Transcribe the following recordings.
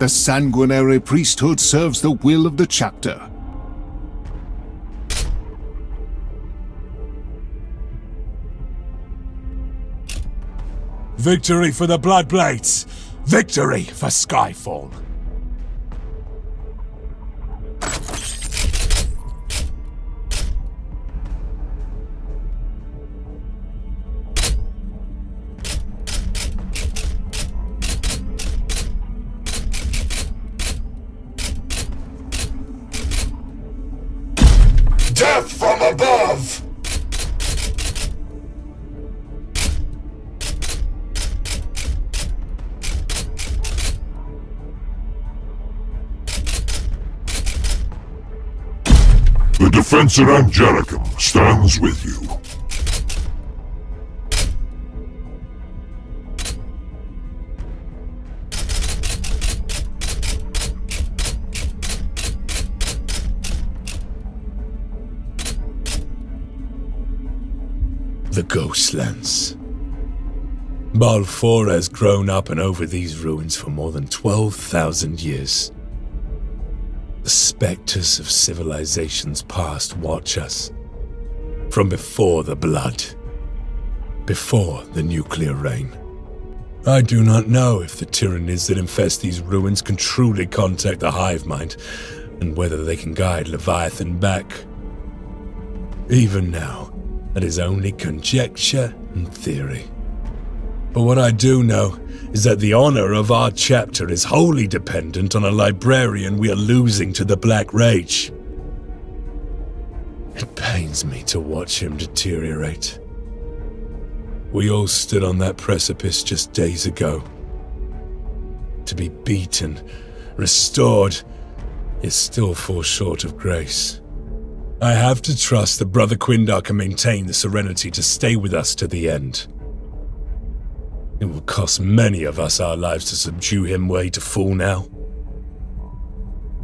The sanguinary priesthood serves the will of the chapter. Victory for the Bloodblades! Victory for Skyfall! Defensor Angelicum stands with you. The Ghostlands. Balfour has grown up and over these ruins for more than 12,000 years. Specters of civilizations past watch us. From before the blood. Before the nuclear rain. I do not know if the Tyranids that infest these ruins can truly contact the hive mind, and whether they can guide Leviathan back. Even now, that is only conjecture and theory. But what I do know is that the honor of our chapter is wholly dependent on a librarian we are losing to the Black Rage. It pains me to watch him deteriorate. We all stood on that precipice just days ago. To be beaten, restored, is still fall short of grace. I have to trust that Brother Quindar can maintain the serenity to stay with us to the end. It will cost many of us our lives to subdue him he to fall now.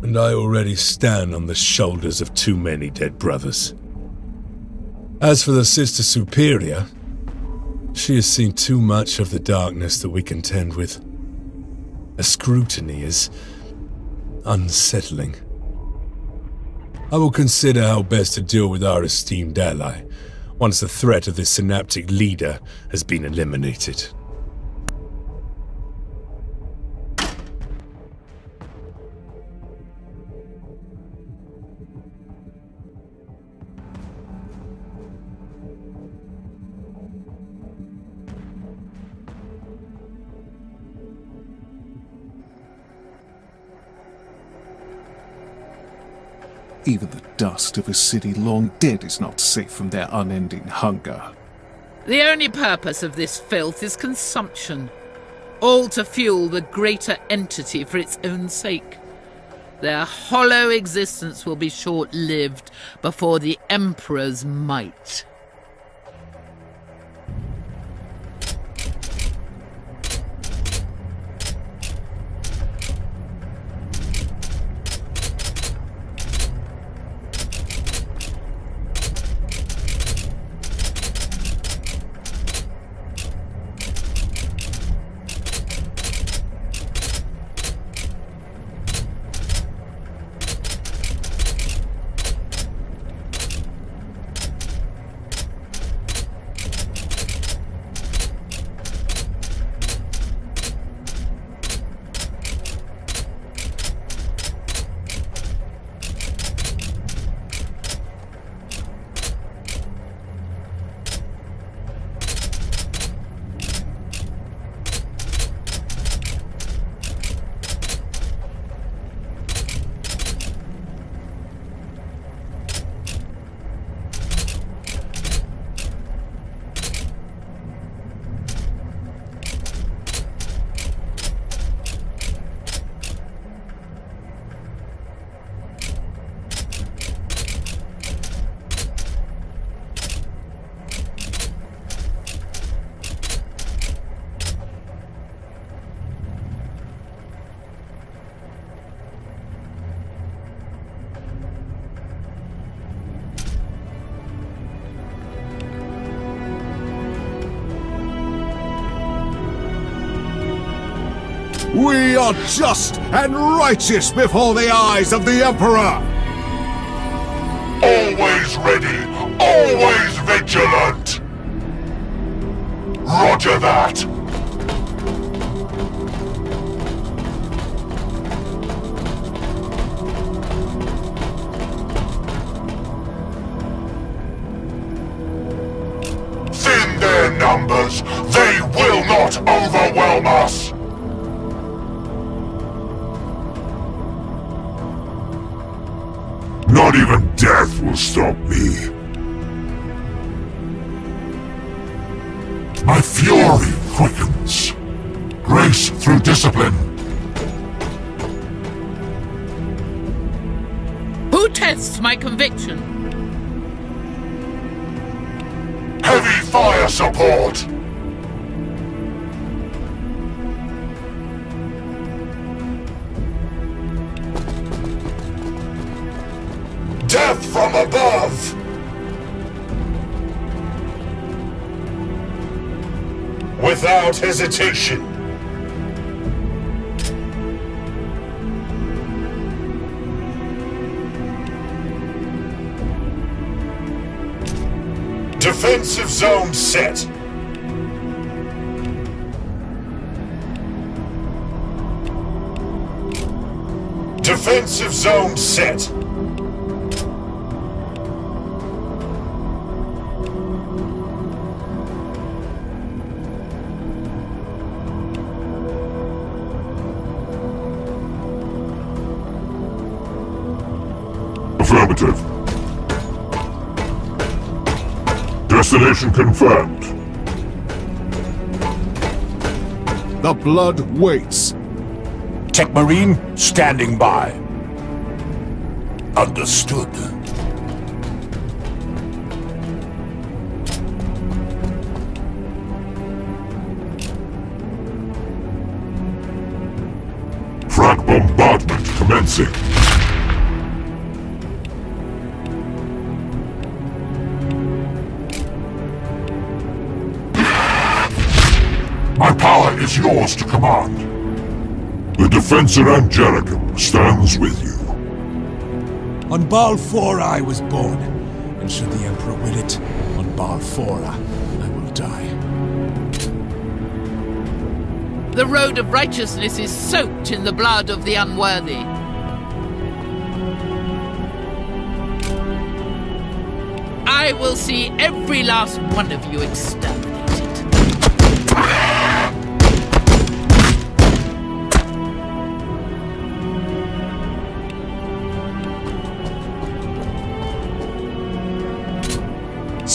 And I already stand on the shoulders of too many dead brothers. As for the Sister Superior, she has seen too much of the darkness that we contend with. Her scrutiny is unsettling. I will consider how best to deal with our esteemed ally once the threat of this synaptic leader has been eliminated. Even the dust of a city long dead is not safe from their unending hunger. The only purpose of this filth is consumption, all to fuel the greater entity for its own sake. Their hollow existence will be short lived before the Emperor's might. We are just and righteous before the eyes of the Emperor! Always ready, always vigilant! Roger that! Destination confirmed. The blood waits. Tech Marine, standing by. Understood. Frag bombardment commencing. Is yours to command. The Defensor Angelicum stands with you. On Baal 4 I was born, and should the Emperor will it, on Baal 4 I will die. The road of righteousness is soaked in the blood of the unworthy. I will see every last one of you exterminated.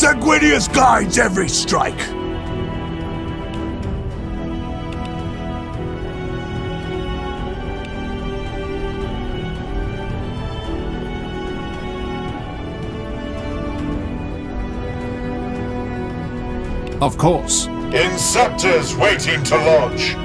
Sanguinius guides every strike! Of course. Inceptors waiting to launch.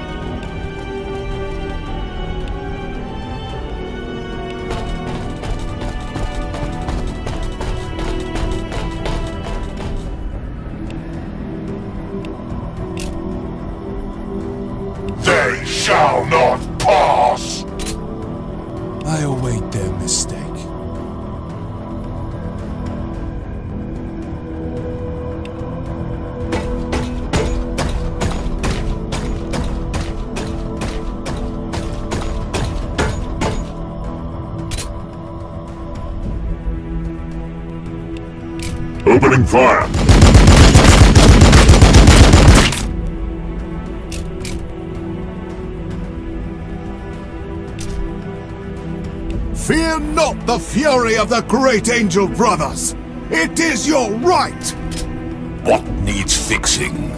Shall not the fury of the great angel brothers. It is your right. What needs fixing?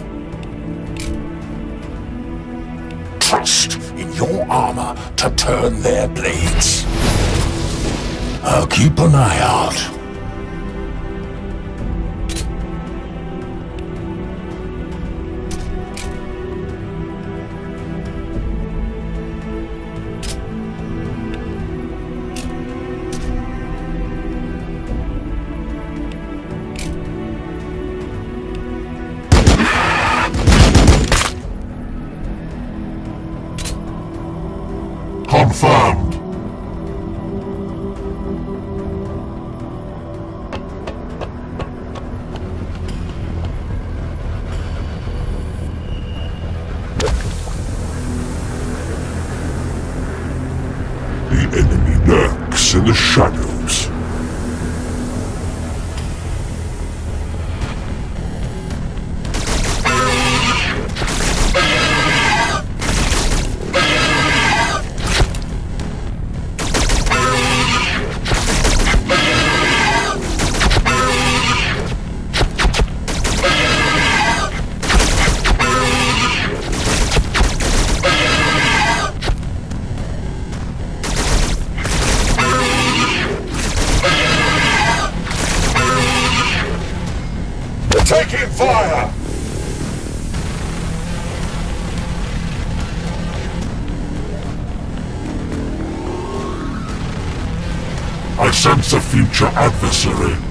Trust in your armor to turn their blades. I'll keep an eye out. Adversary.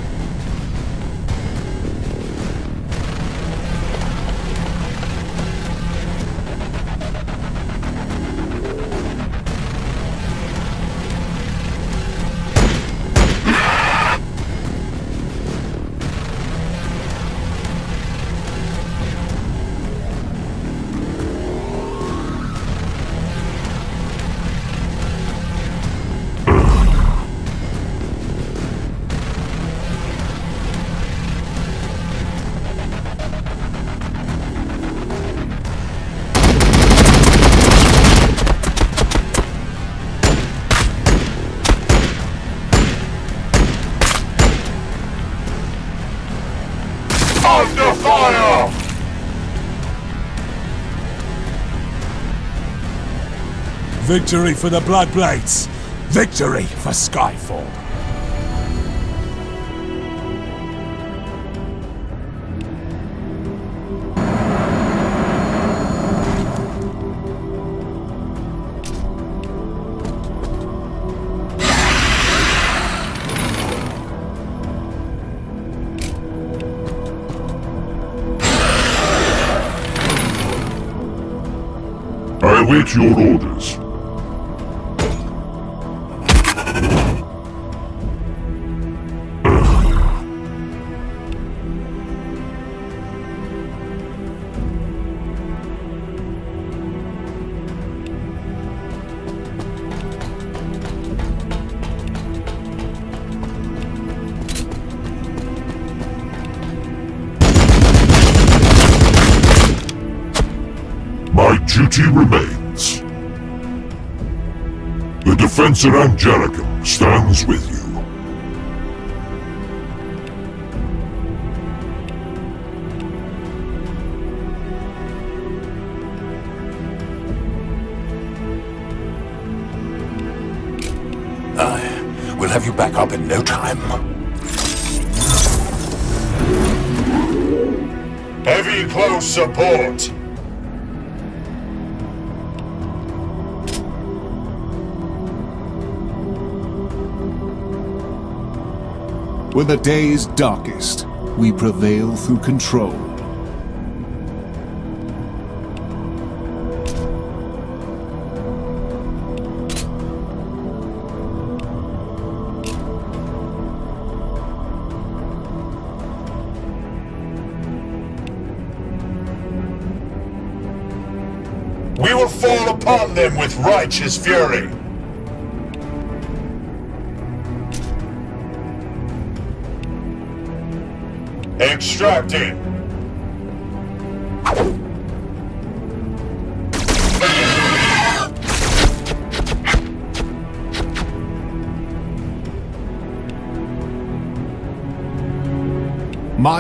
Victory for the Bloodblades! Victory for Skyfall! I await your orders. Defensor Angelicum stands with you. I will have you back up in no time. Heavy close support. When the day is darkest, we prevail through control. We will fall upon them with righteous fury. My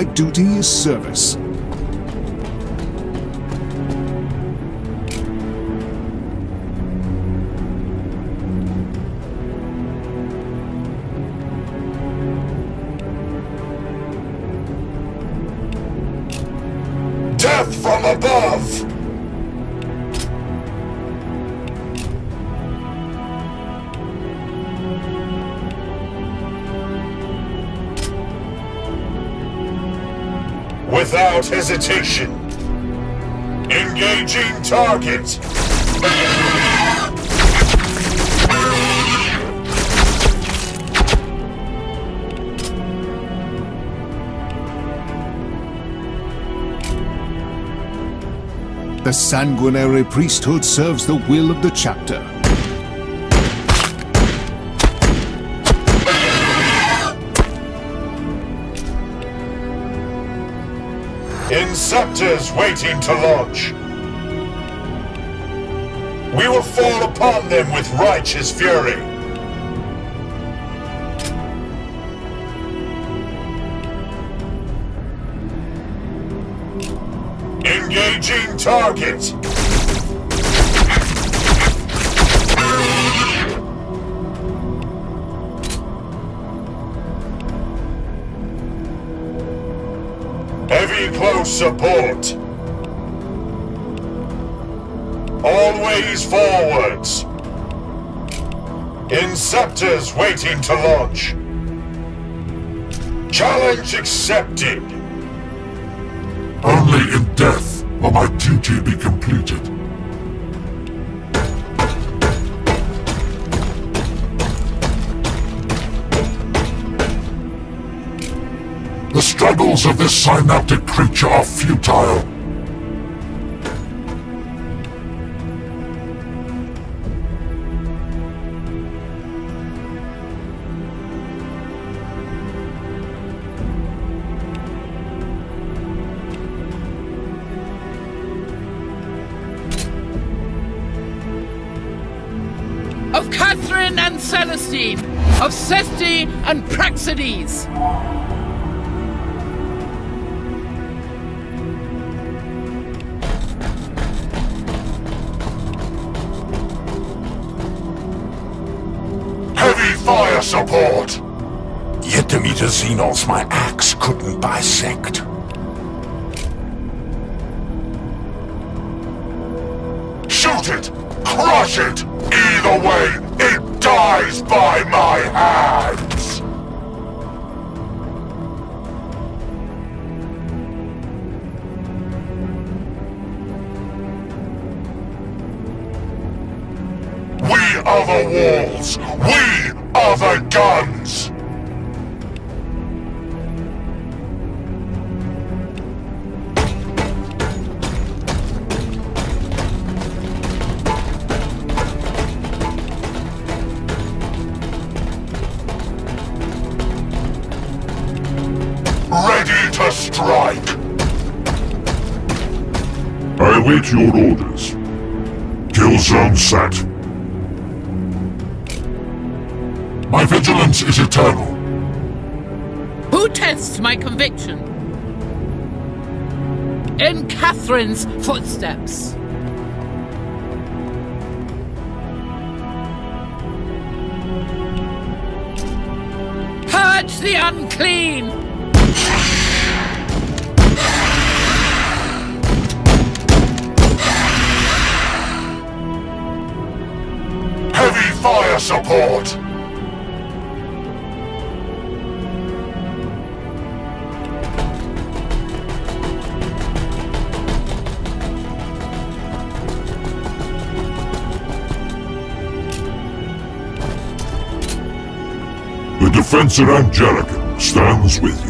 duty is service. hesitation. Engaging target. The sanguinary priesthood serves the will of the chapter. Inceptors waiting to launch. We will fall upon them with righteous fury. Support. Always forwards. Inceptors waiting to launch. Challenge accepted. Only in death will my duty be completed. Struggles of this synaptic creature are futile. Of Catherine and Celestine, of Sesti and Praxedes. Support! Yet Demeter Xenos my axe couldn't bisect. Shoot it! Crush it! Either way, it dies by my hands! In Catherine's footsteps. Purge the unclean! Heavy fire support! The Defensor Angelicum stands with you.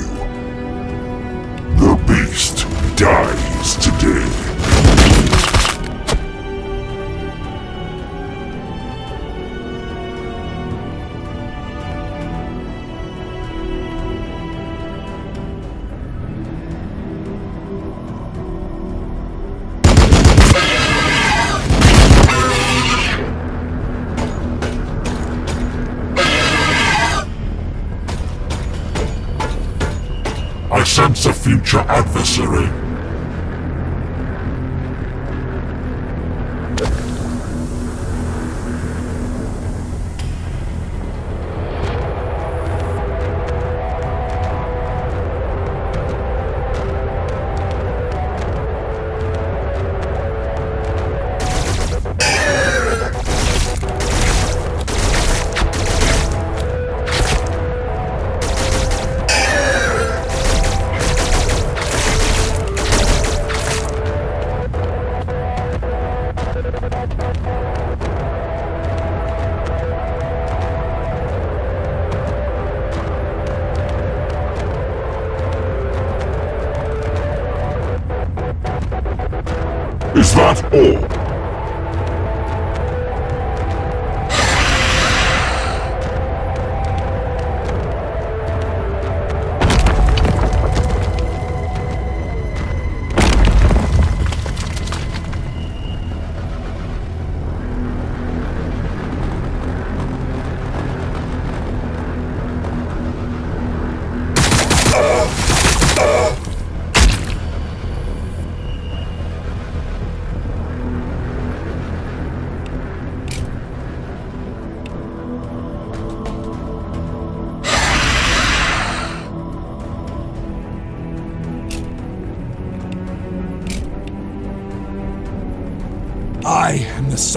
Future adversary. Is that all?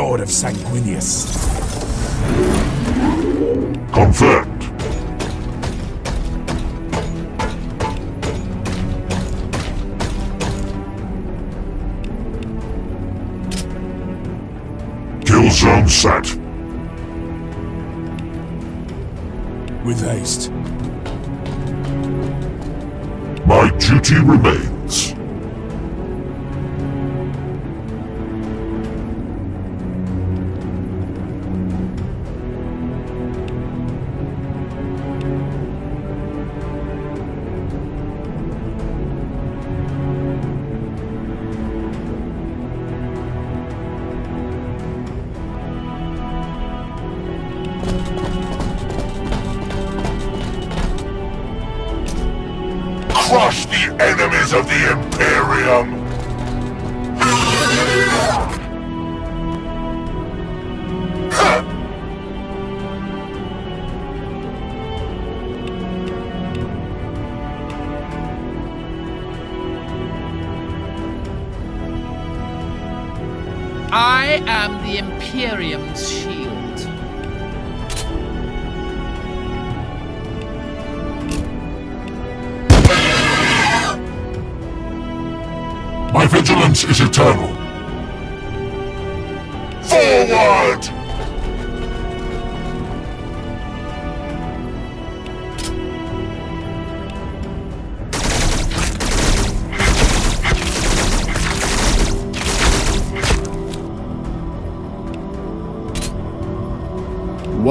Sword of Sanguinius. Confirmed. Kill zone set. With haste. My duty remains. Imperium's shield. My vigilance is eternal.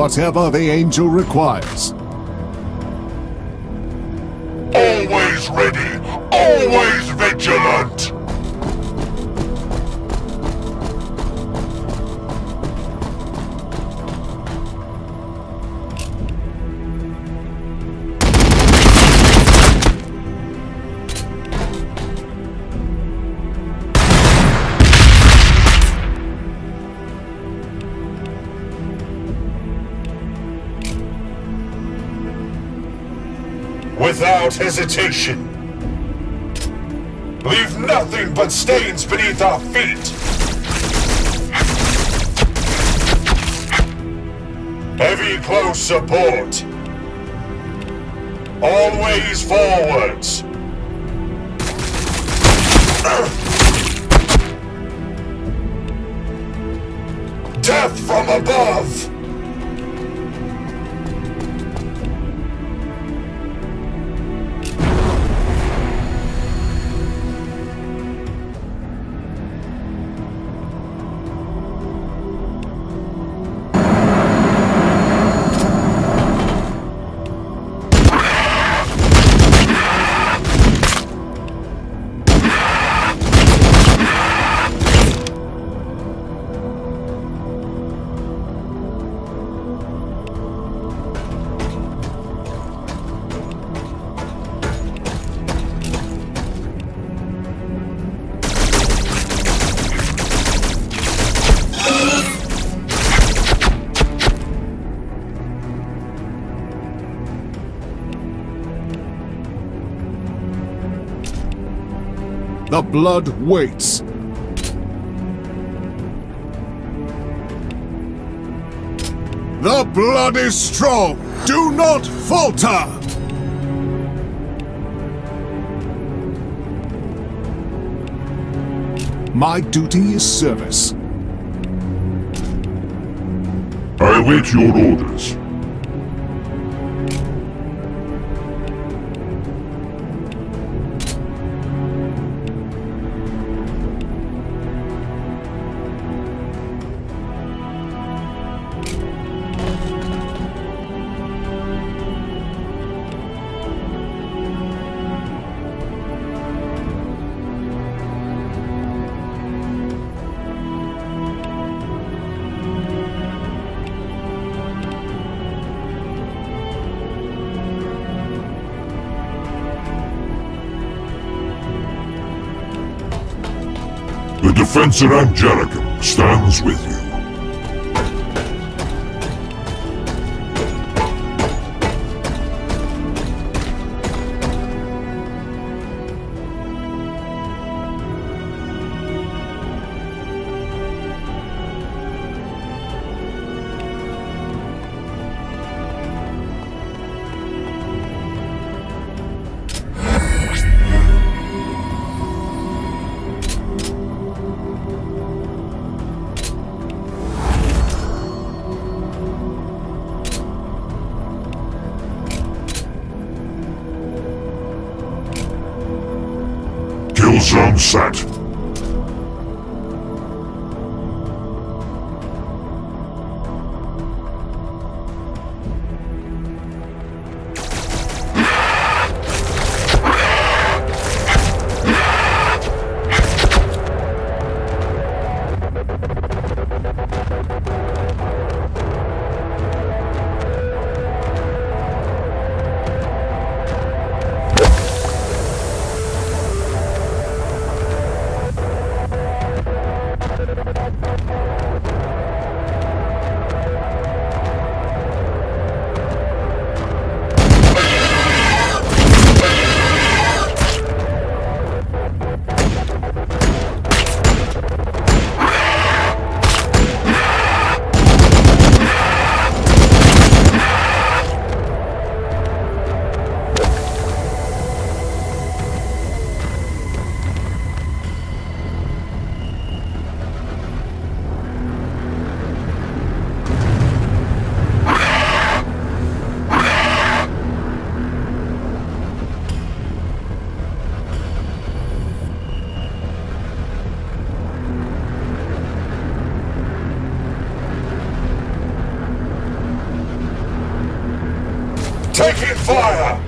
Whatever the angel requires. Hesitation. Leave nothing but stains beneath our feet. Heavy close support. Always forwards. Death from above! Blood waits. The blood is strong. Do not falter. My duty is service. I await your orders. Defensor Angelicum stands with you. Set. Taking fire!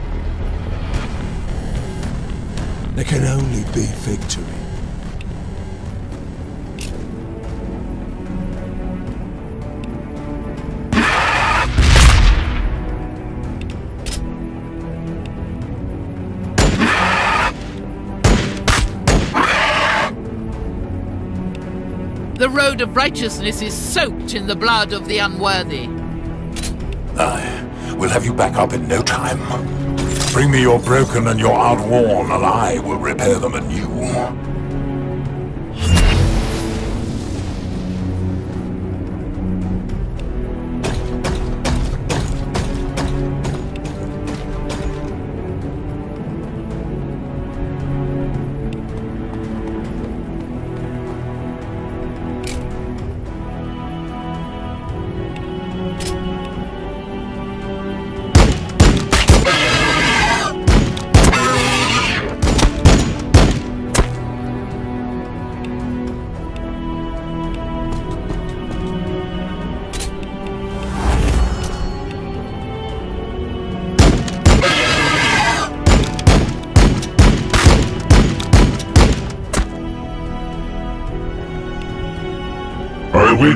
There can only be victory. The road of righteousness is soaked in the blood of the unworthy. I will have you back up in no time. Bring me your broken and your outworn, and I will repair them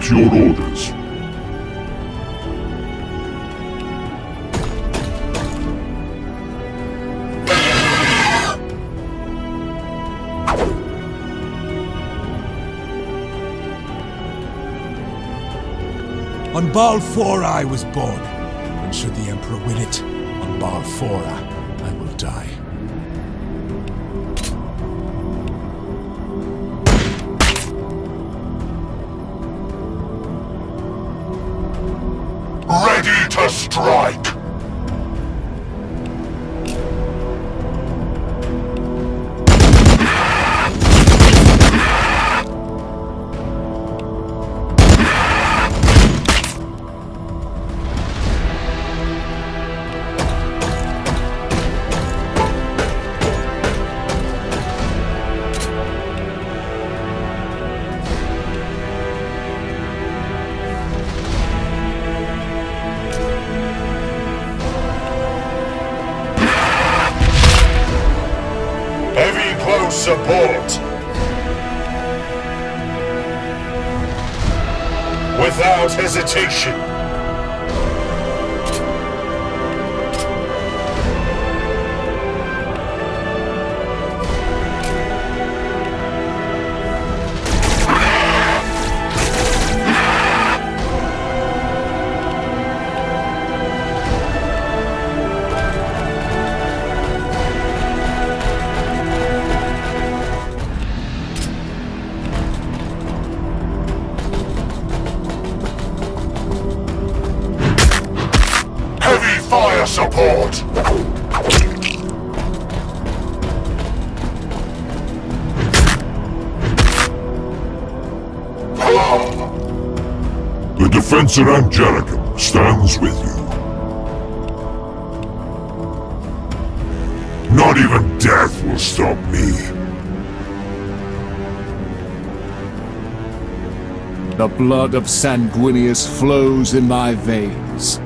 Your orders. On Balfora I was born, and should the Emperor win it, on Balfora I will die. To strike! Support. Defensor Angelicum stands with you. Not even death will stop me. The blood of Sanguinius flows in my veins.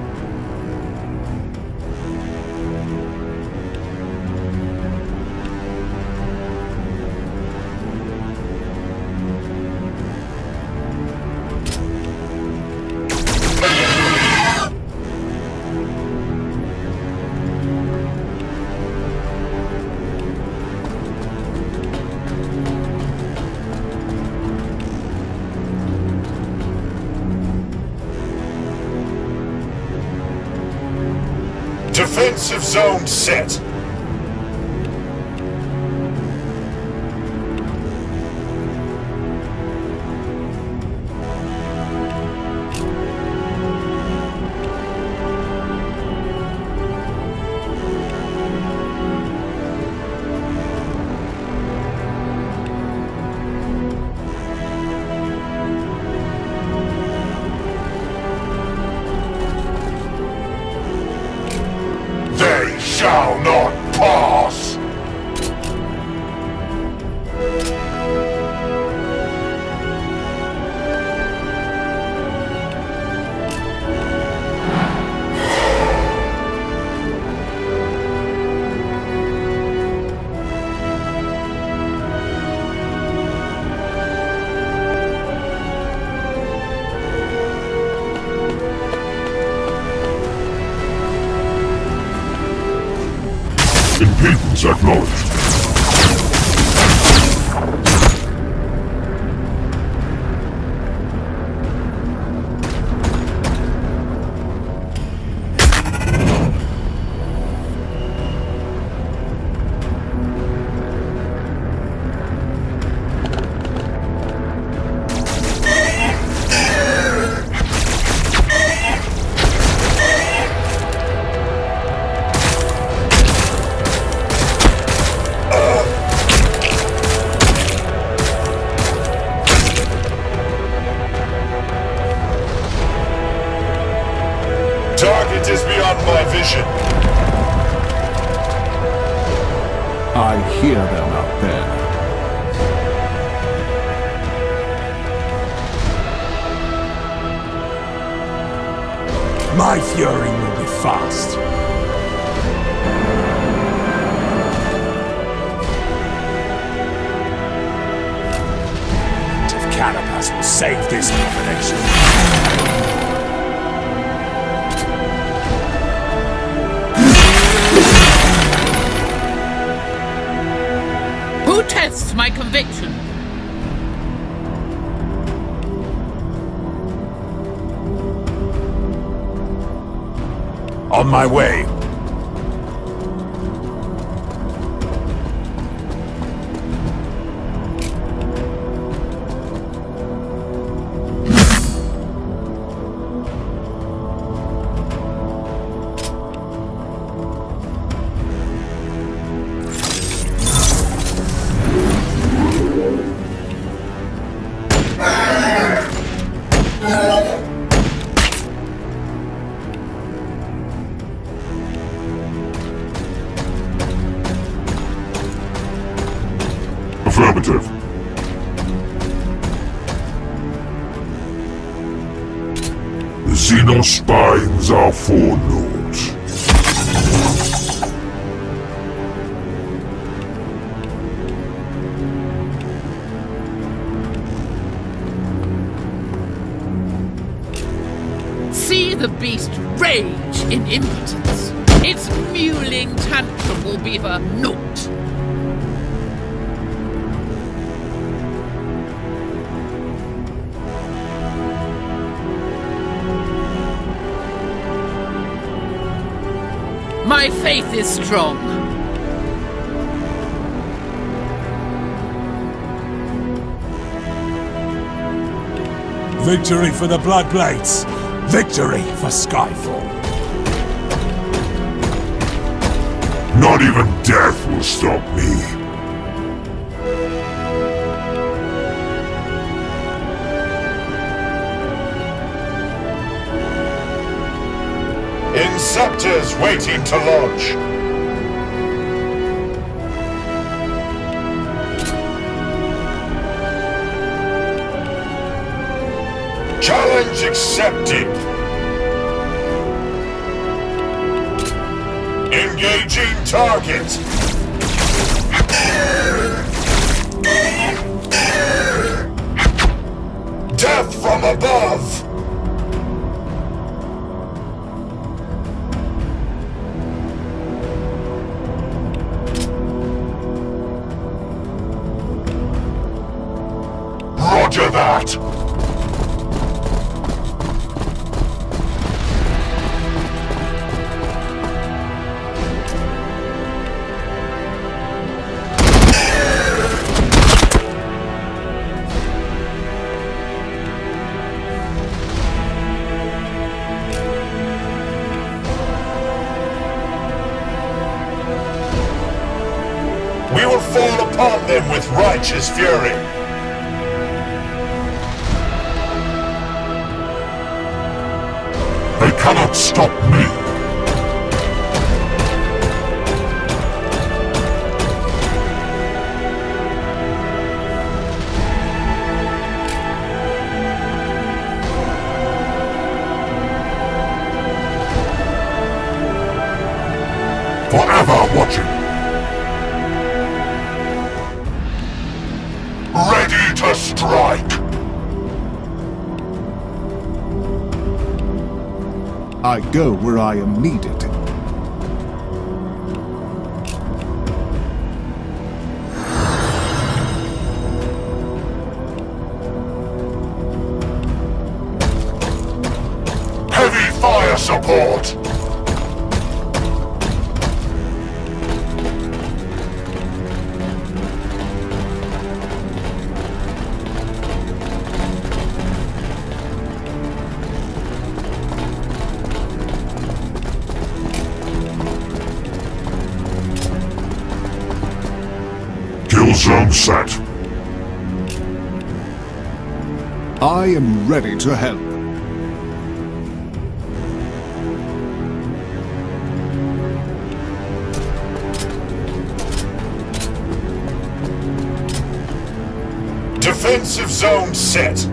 Set. See the beast rage in impotence. Its mewling tantrum will be for naught. Faith is strong. Victory for the Blood Bloodblades! Victory for Skyfall! Not even death will stop me. Inceptors waiting to launch. Challenge accepted. Engaging target. Death from above. Upon them with righteous fury. They cannot stop me. I go where I am needed. Ready to help. Defensive zone set.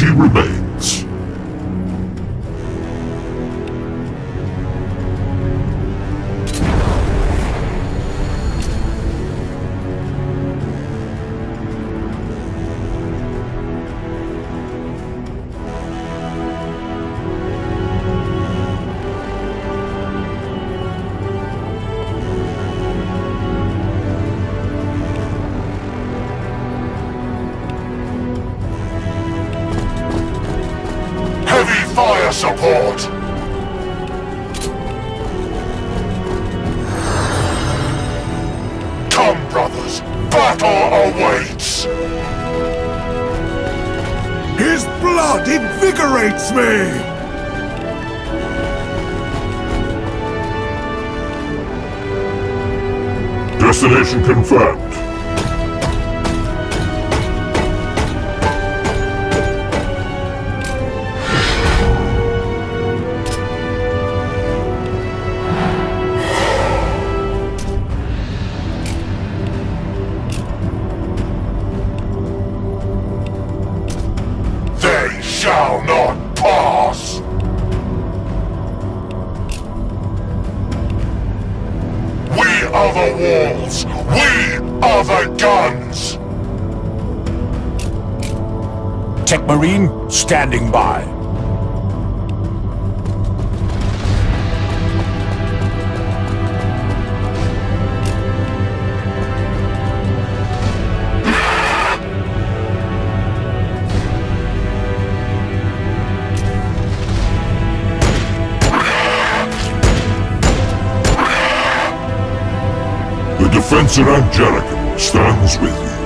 Duty remains. Support! Come, brothers! Battle awaits! His blood invigorates me! Destination confirmed. Standing by. The Defensor Angelicum stands with you.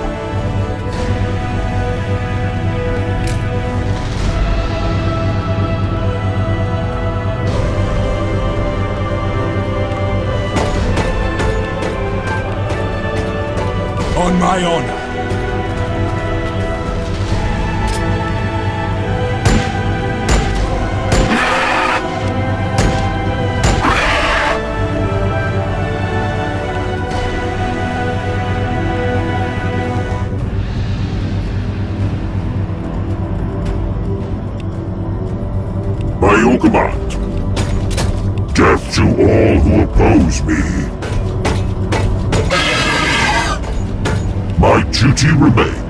My honor. By your command. Death to all who oppose me. Duty remains.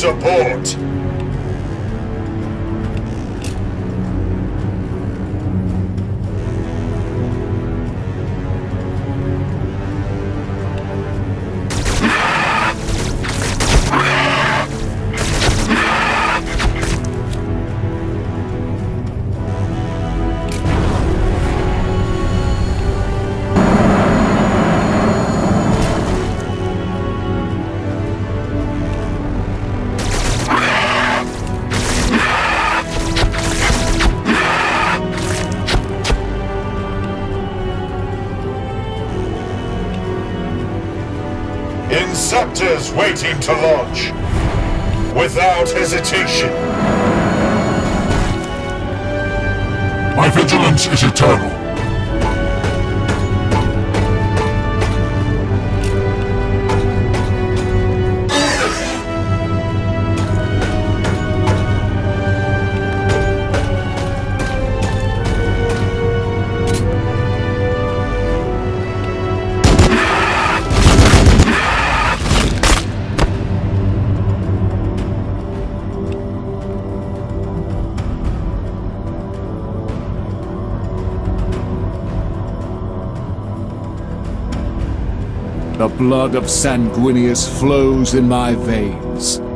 Support! To launch. Without hesitation. My vigilance is eternal. Blood of Sanguinius flows in my veins.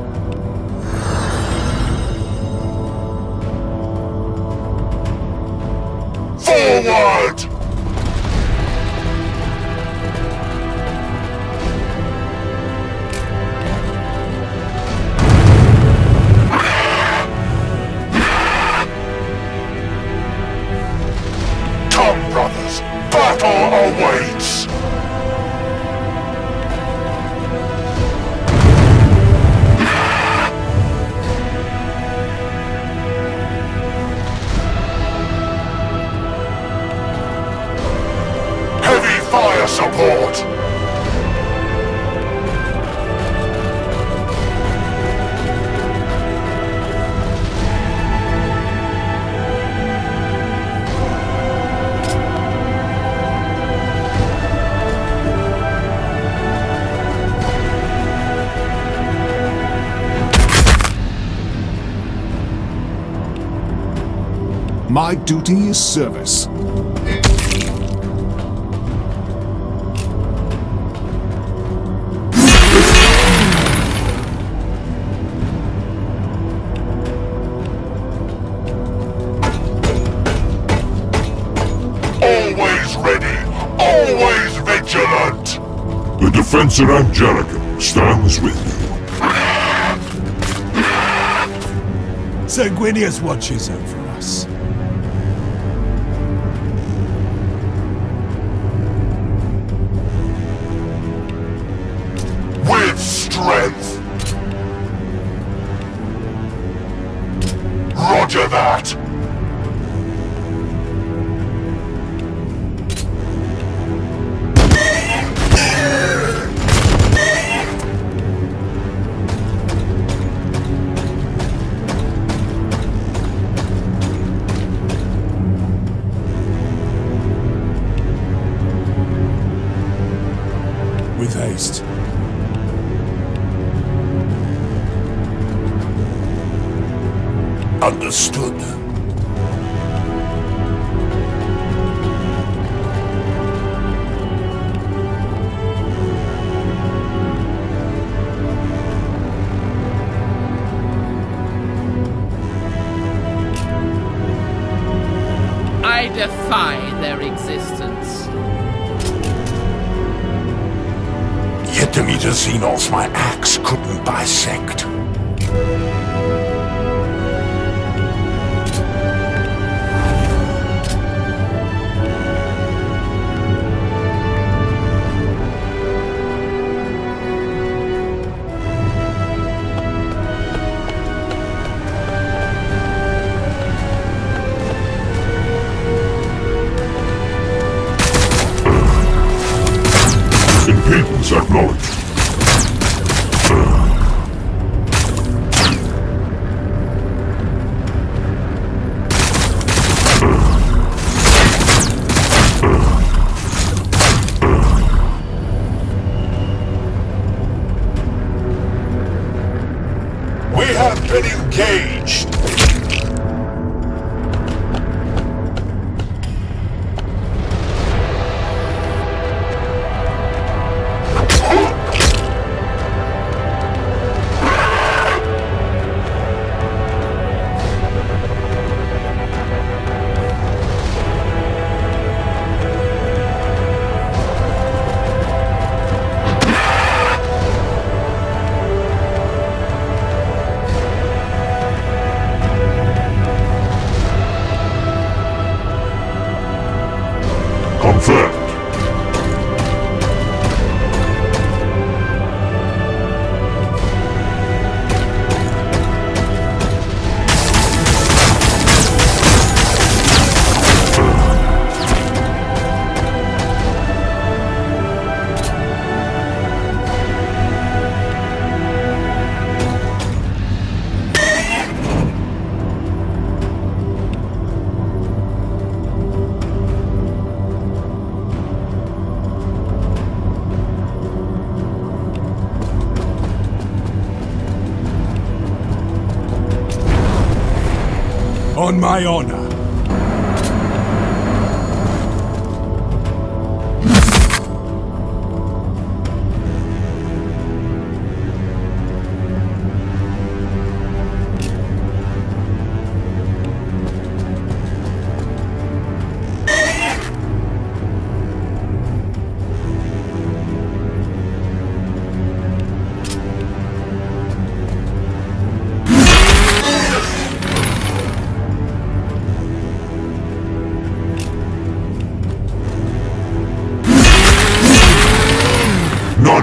My duty is service. Always ready, always vigilant. The Defensor Angelicum stands with you. Sanguinius watches over Understood. We have been engaged. My honor.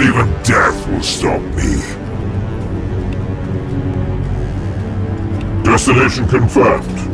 Not even death will stop me. Destination confirmed.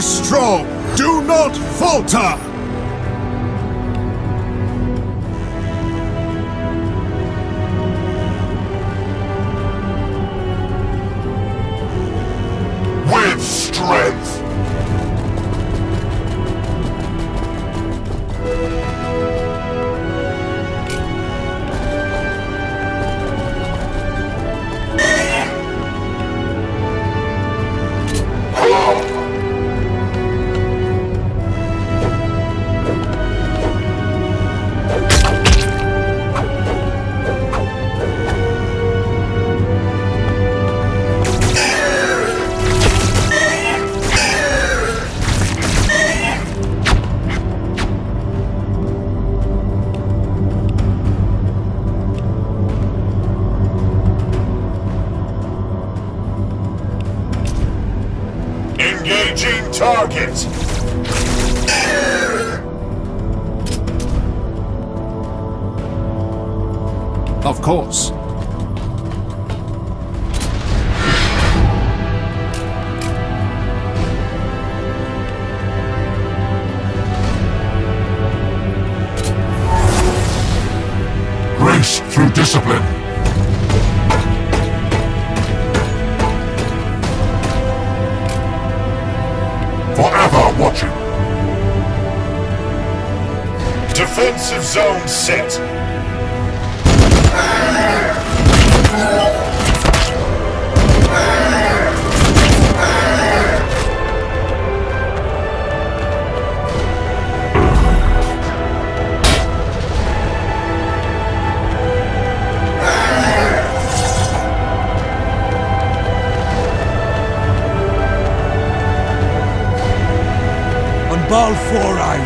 Strong. Do not falter. through discipline. Forever watching. Defensive zone set. Balfour I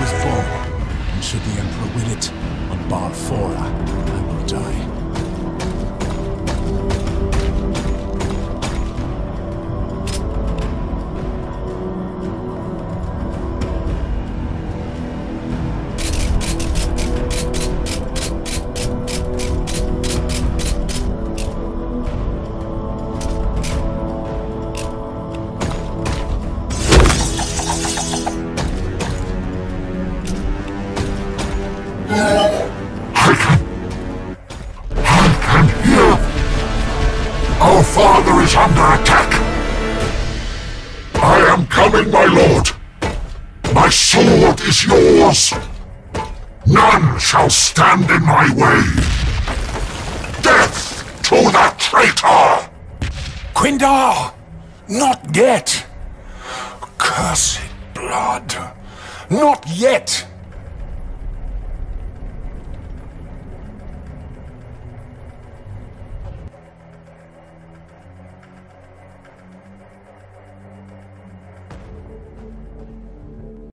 not yet.